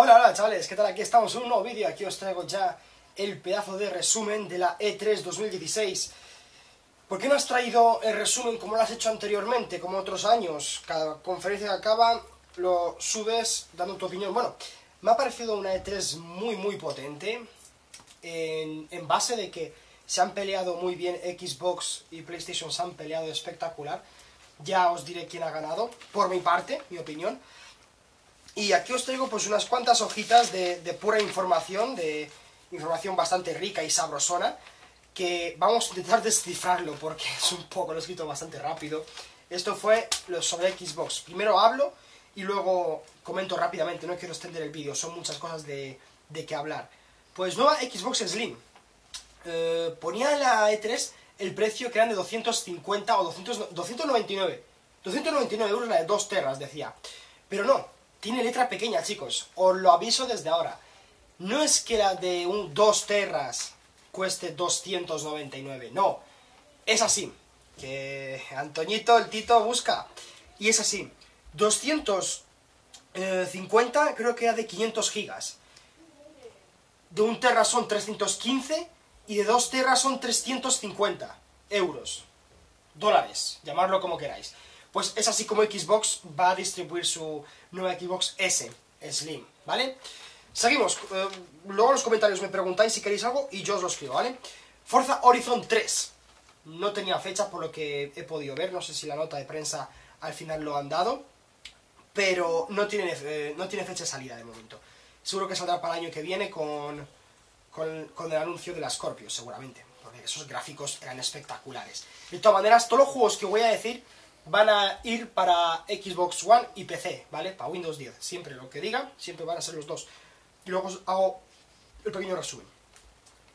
Hola, hola chavales, ¿qué tal? Aquí estamos en un nuevo vídeo, aquí os traigo ya el pedazo de resumen de la E3 2016. ¿Por qué no has traído el resumen como lo has hecho anteriormente, como otros años? Cada conferencia que acaba lo subes dando tu opinión. Bueno, me ha parecido una E3 muy muy potente, en, en base de que se han peleado muy bien Xbox y PlayStation, se han peleado espectacular. Ya os diré quién ha ganado, por mi parte, mi opinión. Y aquí os traigo pues unas cuantas hojitas de, pura información, de información bastante rica y sabrosona, que vamos a intentar descifrarlo porque es un poco, lo he escrito bastante rápido. Esto fue lo sobre Xbox. Primero hablo y luego comento rápidamente, no quiero extender el vídeo, son muchas cosas de, de que hablar. Pues nueva Xbox Slim. Eh, ponía en la E3 el precio que eran de 250 o 200, 299. 299 euros la de 2 terras, decía. Pero no, tiene letra pequeña, chicos. Os lo aviso desde ahora. No es que la de un 2 terras cueste 299. No. Es así. Que Antoñito, el Tito, busca. Y es así. 250 creo que era de 500 gigas. De un terra son 315 y de 2 terras son 350 euros. Dólares, llamarlo como queráis pues es así como Xbox va a distribuir su nueva Xbox S Slim, ¿vale? Seguimos, eh, luego en los comentarios me preguntáis si queréis algo y yo os lo escribo, ¿vale? Forza Horizon 3, no tenía fecha por lo que he podido ver, no sé si la nota de prensa al final lo han dado, pero no tiene, eh, no tiene fecha de salida de momento. Seguro que saldrá para el año que viene con, con, con el anuncio de la Scorpio, seguramente, porque esos gráficos eran espectaculares. De todas maneras, todos los juegos que voy a decir van a ir para Xbox One y PC, ¿vale? Para Windows 10. Siempre lo que diga, siempre van a ser los dos. Y luego hago el pequeño resumen.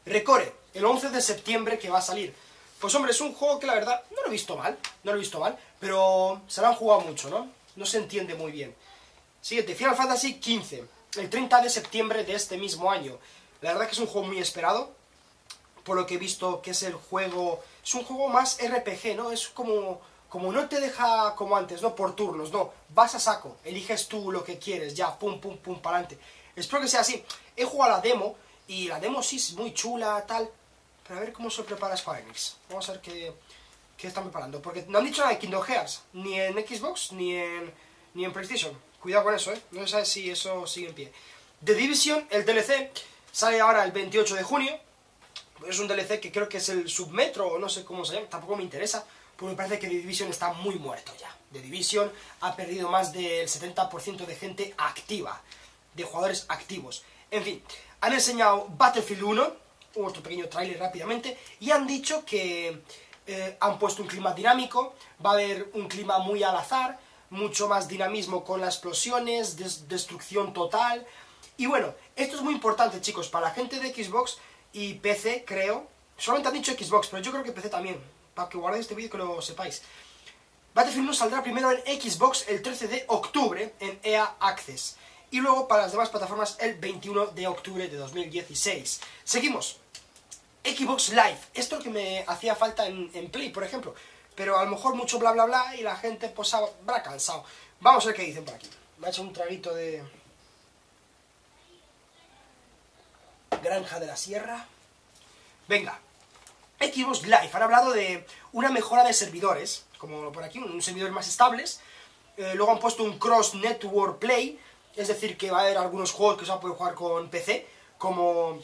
Recore, el 11 de septiembre que va a salir. Pues hombre, es un juego que la verdad no lo he visto mal, no lo he visto mal, pero se lo han jugado mucho, ¿no? No se entiende muy bien. Siguiente, Final Fantasy XV, el 30 de septiembre de este mismo año. La verdad que es un juego muy esperado, por lo que he visto que es el juego... Es un juego más RPG, ¿no? Es como como no te deja como antes, no por turnos, no, vas a saco, eliges tú lo que quieres, ya, pum, pum, pum, para adelante. Espero que sea así. He jugado la demo, y la demo sí es muy chula, tal, pero a ver cómo se prepara Square Enix. Vamos a ver qué, qué están preparando, porque no han dicho nada de Kingdom Hearts, ni en Xbox, ni en, ni en PlayStation. Cuidado con eso, ¿eh? No sé si eso sigue en pie. The Division, el DLC, sale ahora el 28 de junio. Es un DLC que creo que es el Submetro, o no sé cómo se llama, tampoco me interesa pues me parece que The Division está muy muerto ya. The Division ha perdido más del 70% de gente activa, de jugadores activos. En fin, han enseñado Battlefield 1, otro pequeño tráiler rápidamente, y han dicho que eh, han puesto un clima dinámico, va a haber un clima muy al azar, mucho más dinamismo con las explosiones, destrucción total. Y bueno, esto es muy importante, chicos, para la gente de Xbox y PC, creo. Solamente han dicho Xbox, pero yo creo que PC también para que guardéis este vídeo que lo sepáis. Battlefield 1 saldrá primero en Xbox el 13 de octubre en EA Access. Y luego para las demás plataformas el 21 de octubre de 2016. Seguimos. Xbox Live. Esto que me hacía falta en, Play, por ejemplo. Pero a lo mejor mucho bla bla bla y la gente pues habrá cansado. Vamos a ver qué dicen por aquí. Me ha hecho un traguito de... Granja de la Sierra. Venga, Xbox Live han hablado de una mejora de servidores, como por aquí, un servidor más estables. Eh, luego han puesto un Cross Network Play, es decir, que va a haber algunos juegos que se van a poder jugar con PC, como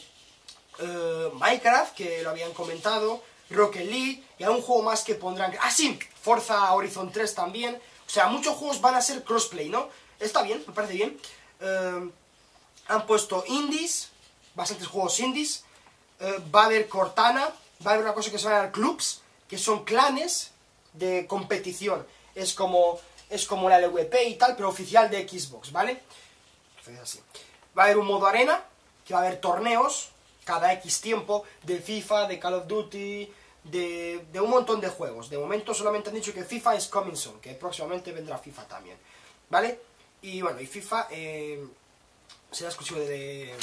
eh, Minecraft, que lo habían comentado, Rocket League, y algún juego más que pondrán... ¡Ah, sí! Forza Horizon 3 también. O sea, muchos juegos van a ser crossplay, ¿no? Está bien, me parece bien. Eh, han puesto indies, bastantes juegos indies. va a haber Cortana, va a haber una cosa que se llama clubs, que son clanes de competición. Es como, es como la LVP y tal, pero oficial de Xbox, ¿vale? Va a haber un modo arena, que va a haber torneos cada X tiempo de FIFA, de Call of Duty, de, de, un montón de juegos. De momento solamente han dicho que FIFA es coming soon, que próximamente vendrá FIFA también, ¿vale? Y bueno, y FIFA eh, será exclusivo de,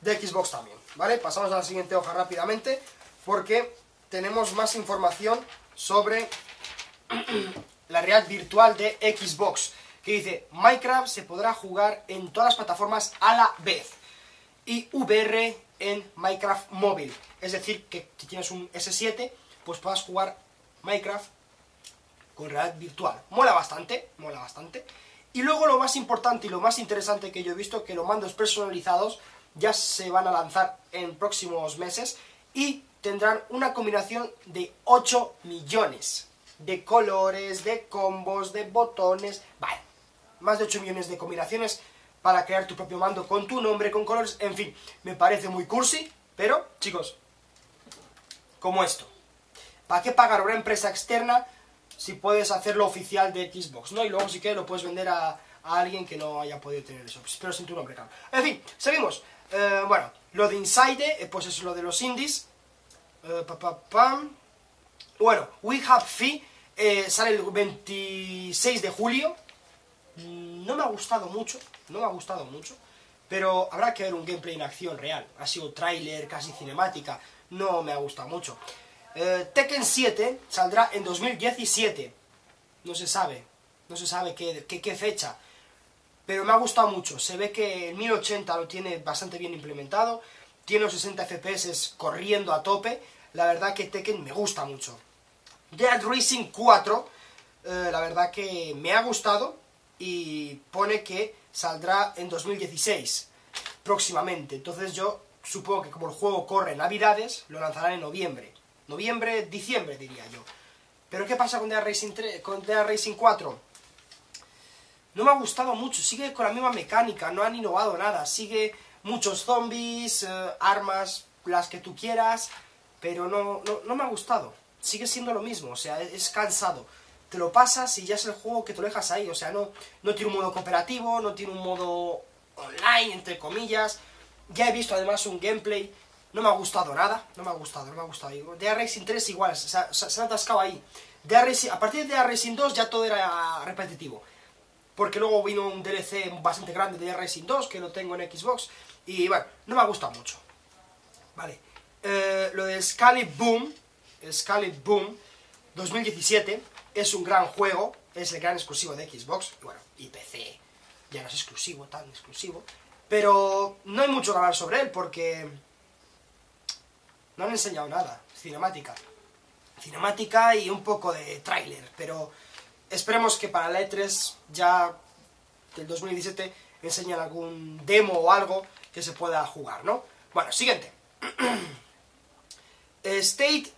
de Xbox también, ¿vale? Pasamos a la siguiente hoja rápidamente, porque tenemos más información sobre la realidad virtual de Xbox, que dice Minecraft se podrá jugar en todas las plataformas a la vez y VR en Minecraft móvil. Es decir, que si tienes un S7, pues puedas jugar Minecraft con realidad virtual. Mola bastante, mola bastante. Y luego lo más importante y lo más interesante que yo he visto, que los mandos personalizados ya se van a lanzar en próximos meses y tendrán una combinación de 8 millones de colores, de combos, de botones, vale, más de 8 millones de combinaciones para crear tu propio mando con tu nombre, con colores, en fin, me parece muy cursi, pero, chicos, como esto. ¿Para qué pagar una empresa externa si puedes hacerlo oficial de Xbox, no? Y luego si quieres lo puedes vender a, a alguien que no haya podido tener eso, pero sin tu nombre, claro. En fin, seguimos. Eh, bueno, lo de Inside, eh, pues es lo de los indies. Eh, bueno, We Have Fee sale el 26 de julio. No me ha gustado mucho, no me ha gustado mucho. Pero habrá que ver un gameplay en acción real. Ha sido tráiler, casi cinemática. No me ha gustado mucho. Tekken 7 saldrá en 2017. No se sabe. No se sabe qué, qué fecha pero me ha gustado mucho. Se ve que el 1080 lo tiene bastante bien implementado, tiene los 60 FPS corriendo a tope, la verdad que Tekken me gusta mucho. Dead Racing 4, eh, la verdad que me ha gustado y pone que saldrá en 2016, próximamente. Entonces yo supongo que como el juego corre Navidades, lo lanzarán en noviembre. Noviembre, diciembre diría yo. Pero ¿qué pasa con Dead Racing, 3, con Dead Racing 4? No me ha gustado mucho, sigue con la misma mecánica, no han innovado nada, sigue muchos zombies, eh, armas, las que tú quieras, pero no, no, me ha gustado, sigue siendo lo mismo, o sea, es, cansado. Te lo pasas y ya es el juego que te lo dejas ahí, o sea, no, no tiene un modo cooperativo, no tiene un modo online, entre comillas. Ya he visto además un gameplay, no me ha gustado nada, no me ha gustado, no me ha gustado. The Racing 3 igual, se, se, han atascado ahí. Racing, a partir de Racing 2 ya todo era repetitivo porque luego vino un DLC bastante grande de Racing 2, que lo tengo en Xbox, y bueno, no me ha gustado mucho. Vale, eh, lo de Scully Boom, Scully Boom 2017, es un gran juego, es el gran exclusivo de Xbox, bueno, y PC, ya no es exclusivo, tan exclusivo, pero no hay mucho que hablar sobre él, porque no han enseñado nada, cinemática. Cinemática y un poco de tráiler, pero Esperemos que para la E3 ya del 2017 enseñen algún demo o algo que se pueda jugar, ¿no? Bueno, siguiente. State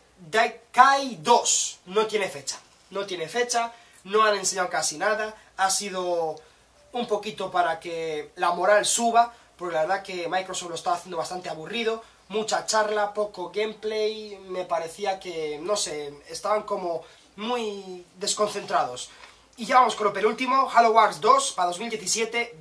Kai 2 no tiene fecha. No tiene fecha, no han enseñado casi nada. Ha sido un poquito para que la moral suba, porque la verdad que Microsoft lo estaba haciendo bastante aburrido. Mucha charla, poco gameplay. Me parecía que, no sé, estaban como muy desconcentrados. Y ya vamos con lo penúltimo, Halo Wars 2 para 2017,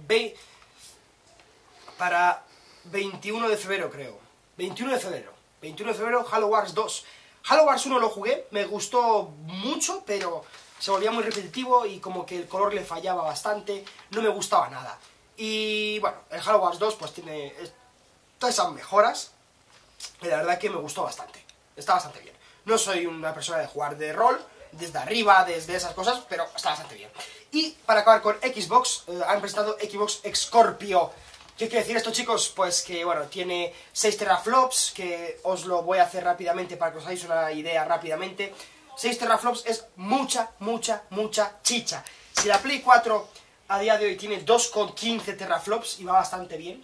para 21 de febrero creo. 21 de febrero. 21 de febrero, Halo Wars 2. Halo Wars 1 lo jugué, me gustó mucho, pero se volvía muy repetitivo y como que el color le fallaba bastante, no me gustaba nada. Y bueno, el Halo Wars 2 pues tiene todas esas mejoras, y la verdad que me gustó bastante. Está bastante bien. No soy una persona de jugar de rol, desde arriba, desde esas cosas, pero está bastante bien. Y para acabar con Xbox, eh, han presentado Xbox Scorpio. ¿Qué quiere decir esto, chicos? Pues que, bueno, tiene 6 teraflops, que os lo voy a hacer rápidamente para que os hagáis una idea rápidamente. 6 teraflops es mucha, mucha, mucha chicha. Si la Play 4 a día de hoy tiene 2,15 teraflops y va bastante bien,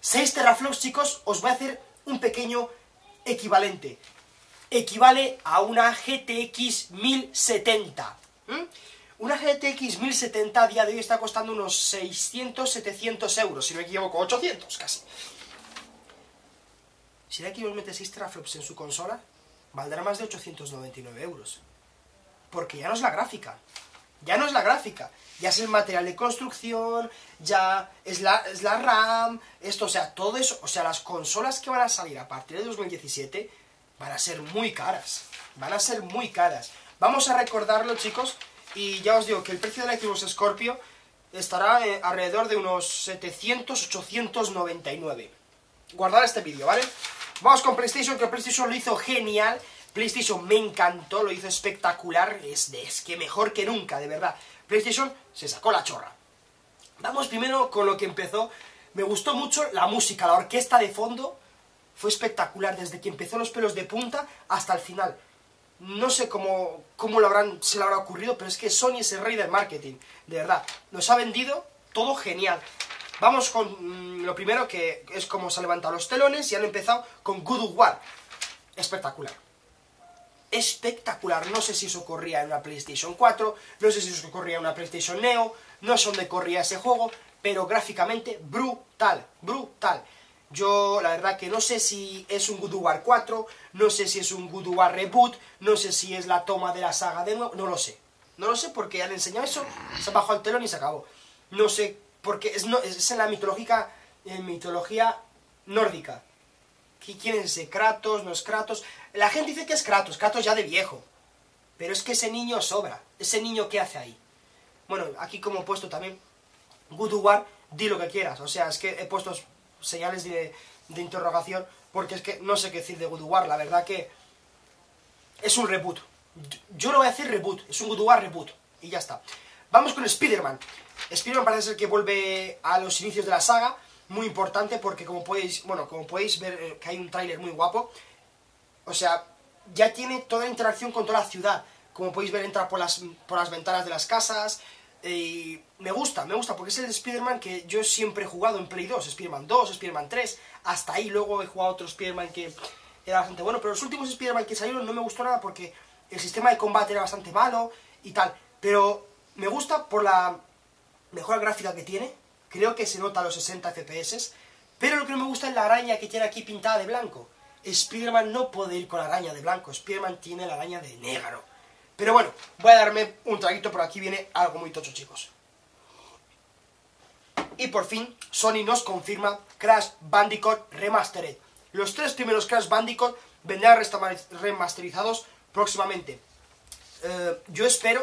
6 teraflops, chicos, os voy a hacer un pequeño equivalente equivale a una GTX 1070. Una GTX 1070 a día de hoy está costando unos 600, 700 euros, si no me equivoco, 800 casi. Si la Xbox mete 6 teraflops en su consola, valdrá más de 899 euros. Porque ya no es la gráfica. Ya no es la gráfica. Ya es el material de construcción, ya es la, es la RAM, esto, o sea, todo eso. O sea, las consolas que van a salir a partir de 2017 van a ser muy caras. Van a ser muy caras. Vamos a recordarlo, chicos, y ya os digo que el precio de la Xbox Scorpio estará eh, alrededor de unos 700-899. Guardad este vídeo, ¿vale? Vamos con PlayStation, que PlayStation lo hizo genial. PlayStation me encantó, lo hizo espectacular. Es, es que mejor que nunca, de verdad. PlayStation se sacó la chorra. Vamos primero con lo que empezó. Me gustó mucho la música, la orquesta de fondo. Fue espectacular, desde que empezó los pelos de punta hasta el final. No sé cómo, cómo lo se le habrá ocurrido, pero es que Sony es el rey del marketing, de verdad. Nos ha vendido todo genial. Vamos con mm, lo primero, que es como se han levantado los telones y han empezado con Good War. Espectacular. Espectacular. No sé si eso corría en una PlayStation 4, no sé si eso corría en una PlayStation Neo, no sé dónde corría ese juego, pero gráficamente brutal, brutal. Yo la verdad que no sé si es un Good War 4, no sé si es un Good War Reboot, no sé si es la toma de la saga de nuevo, no lo sé. No lo sé porque han enseñado eso, se bajó el telón y se acabó. No sé, porque es, no, es en la mitológica, en mitología nórdica. ¿Quién es ese? Kratos, no es Kratos. La gente dice que es Kratos, Kratos ya de viejo. Pero es que ese niño sobra. Ese niño, ¿qué hace ahí? Bueno, aquí como he puesto también, Good di lo que quieras. O sea, es que he puesto señales de, interrogación, porque es que no sé qué decir de Good la verdad que es un reboot. Yo lo voy a decir reboot, es un Good War reboot, y ya está. Vamos con Spider-Man. Spider-Man parece ser que vuelve a los inicios de la saga, muy importante porque como podéis, bueno, como podéis ver eh, que hay un tráiler muy guapo, o sea, ya tiene toda la interacción con toda la ciudad, como podéis ver entra por las, por las ventanas de las casas, y me gusta, me gusta, porque es el Spider-Man que yo siempre he jugado en Play 2, Spider-Man 2, Spider-Man 3, hasta ahí luego he jugado otro Spider-Man que era bastante bueno, pero los últimos Spider-Man que salieron no me gustó nada porque el sistema de combate era bastante malo y tal, pero me gusta por la mejora gráfica que tiene, creo que se nota a los 60 FPS, pero lo que no me gusta es la araña que tiene aquí pintada de blanco. Spider-Man no puede ir con la araña de blanco, Spider-Man tiene la araña de negro. Pero bueno, voy a darme un traguito, por aquí viene algo muy tocho, chicos. Y por fin, Sony nos confirma Crash Bandicoot Remastered. Los tres primeros Crash Bandicoot vendrán remasterizados próximamente. Eh, yo espero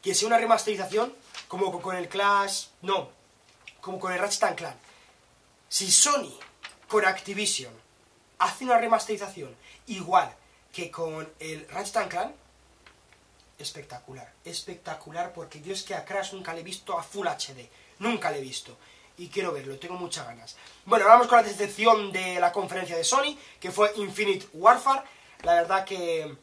que sea una remasterización como con el Clash... No, como con el Ratchet Clank. Si Sony, con Activision, hace una remasterización igual que con el Ratchet Clank, espectacular, espectacular, porque yo es que a Crash nunca le he visto a Full HD, nunca le he visto, y quiero verlo, tengo muchas ganas. Bueno, vamos con la decepción de la conferencia de Sony, que fue Infinite Warfare, la verdad que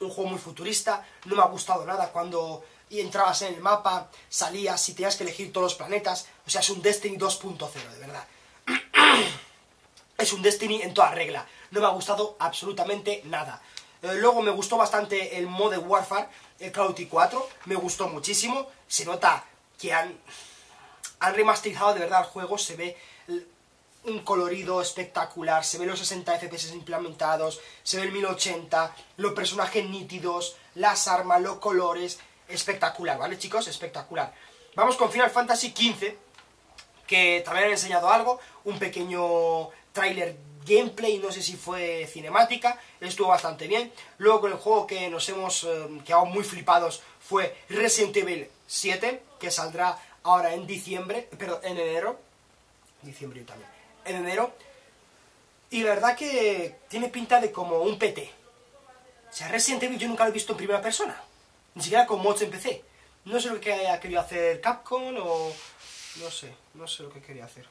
un juego muy futurista, no me ha gustado nada cuando entrabas en el mapa, salías y tenías que elegir todos los planetas, o sea, es un Destiny 2.0, de verdad. es un Destiny en toda regla, no me ha gustado absolutamente nada. Eh, luego me gustó bastante el Modern Warfare, el Duty 4, me gustó muchísimo. Se nota que han, han remasterizado de verdad el juego, se ve un colorido espectacular, se ven los 60 FPS implementados, se ve el 1080, los personajes nítidos, las armas, los colores, espectacular, ¿vale chicos? Espectacular. Vamos con Final Fantasy XV, que también han enseñado algo, un pequeño tráiler gameplay, no sé si fue cinemática, estuvo bastante bien. Luego con el juego que nos hemos eh, quedado muy flipados fue Resident Evil 7, que saldrá ahora en diciembre, pero en enero, diciembre también, en enero, y la verdad que tiene pinta de como un PT. O sea, Resident Evil yo nunca lo he visto en primera persona, ni siquiera con mods en PC. No sé lo que haya querido hacer Capcom o... No sé, no sé lo que quería hacer.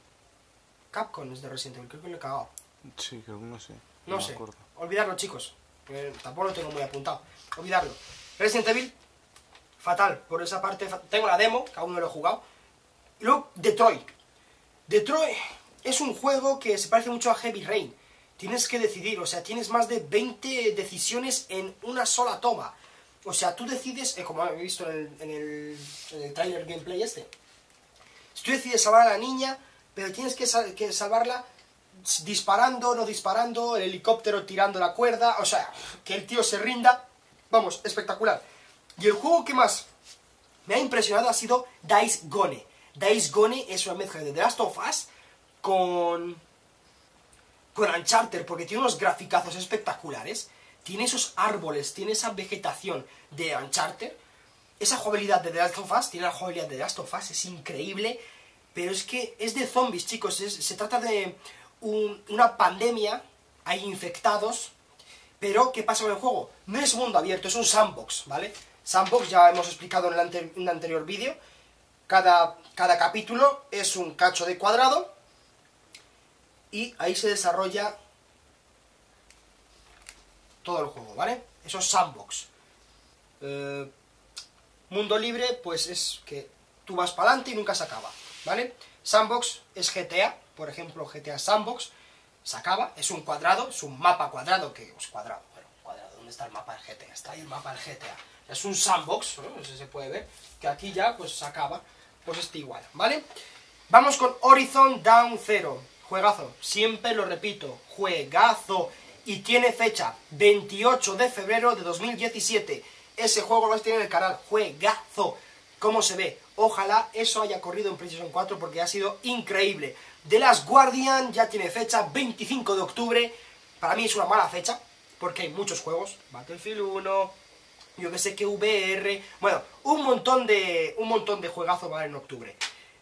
Capcom es de Resident Evil, creo que lo he cagado. Sí, creo que no sé. No, sé. Olvidarlo, chicos. tampoco lo tengo muy apuntado. Olvidarlo. Resident Evil, fatal. Por esa parte, tengo la demo, que aún no lo he jugado. Y luego, Detroit. Detroit es un juego que se parece mucho a Heavy Rain. Tienes que decidir, o sea, tienes más de 20 decisiones en una sola toma. O sea, tú decides, eh, como he visto en el, en el, en el trailer gameplay este, si tú decides salvar a la niña, pero tienes que, que salvarla disparando, no disparando, el helicóptero tirando la cuerda, o sea, que el tío se rinda, vamos, espectacular. Y el juego que más me ha impresionado ha sido Dice Gone. Dice Gone es una mezcla de The Last of Us con, con Uncharted, porque tiene unos graficazos espectaculares, tiene esos árboles, tiene esa vegetación de Uncharted, esa jugabilidad de The Last of Us, tiene la jugabilidad de The Last of Us, es increíble, pero es que es de zombies, chicos, se trata de una pandemia, hay infectados, pero ¿qué pasa con el juego? No es mundo abierto, es un sandbox, ¿vale? Sandbox, ya hemos explicado en, un anterior vídeo. Cada, cada capítulo es un cacho de cuadrado y ahí se desarrolla todo el juego, ¿vale? Eso es sandbox. Eh, mundo libre, pues es que tú vas para adelante y nunca se acaba, ¿vale? Sandbox es GTA, por ejemplo, GTA Sandbox, se acaba, es un cuadrado, es un mapa cuadrado, que es cuadrado, ¿dónde está el mapa del GTA? Está ahí el mapa del GTA. Es un sandbox, ¿no? se puede ver, que aquí ya, pues se acaba, pues está igual, ¿vale? Vamos con Horizon Down Zero, juegazo, siempre lo repito, juegazo, y tiene fecha 28 de febrero de 2017. Ese juego lo vais a tener en el canal, juegazo. ¿Cómo se ve? Ojalá eso haya corrido en PlayStation 4 porque ha sido increíble. The Last Guardian ya tiene fecha 25 de octubre. Para mí es una mala fecha porque hay muchos juegos. Battlefield 1, yo que sé que VR... Bueno, un montón de, un montón de juegazos van en octubre.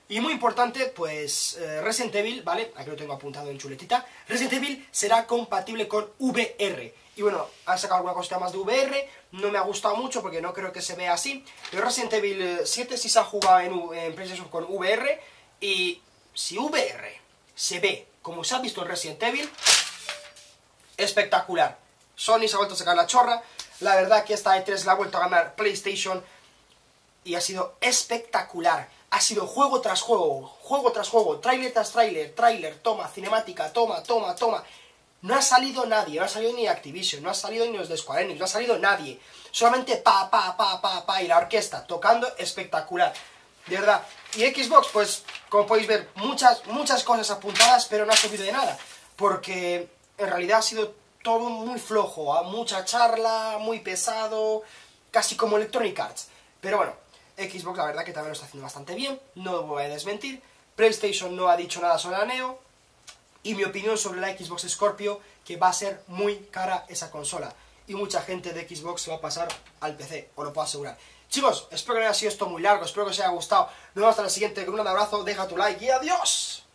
Y muy importante, pues eh, Resident Evil, ¿vale? Aquí lo tengo apuntado en chuletita. Resident Evil será compatible con VR. Y bueno, han sacado alguna cosita más de VR, no me ha gustado mucho porque no creo que se vea así. Pero Resident Evil 7 sí se ha jugado en, PlayStation con VR. Y si VR se ve como se ha visto en Resident Evil, espectacular. Sony se ha vuelto a sacar la chorra. La verdad que esta E3 la ha vuelto a ganar PlayStation y ha sido espectacular ha sido juego tras juego, juego tras juego, trailer tras trailer, trailer, toma, cinemática, toma, toma, toma. No ha salido nadie, no ha salido ni Activision, no ha salido ni los de Square Enix, no ha salido nadie. Solamente pa, pa, pa, pa, pa, y la orquesta tocando espectacular. De verdad. Y Xbox, pues, como podéis ver, muchas, muchas cosas apuntadas, pero no ha subido de nada. Porque en realidad ha sido todo muy flojo, mucha charla, muy pesado, casi como Electronic Arts. Pero bueno, Xbox la verdad que también lo está haciendo bastante bien, no voy a desmentir. PlayStation no ha dicho nada sobre la Neo. Y mi opinión sobre la Xbox Scorpio, que va a ser muy cara esa consola. Y mucha gente de Xbox se va a pasar al PC, os lo puedo asegurar. Chicos, espero que no haya sido esto muy largo, espero que os haya gustado. Nos vemos hasta la siguiente, un abrazo, deja tu like y adiós.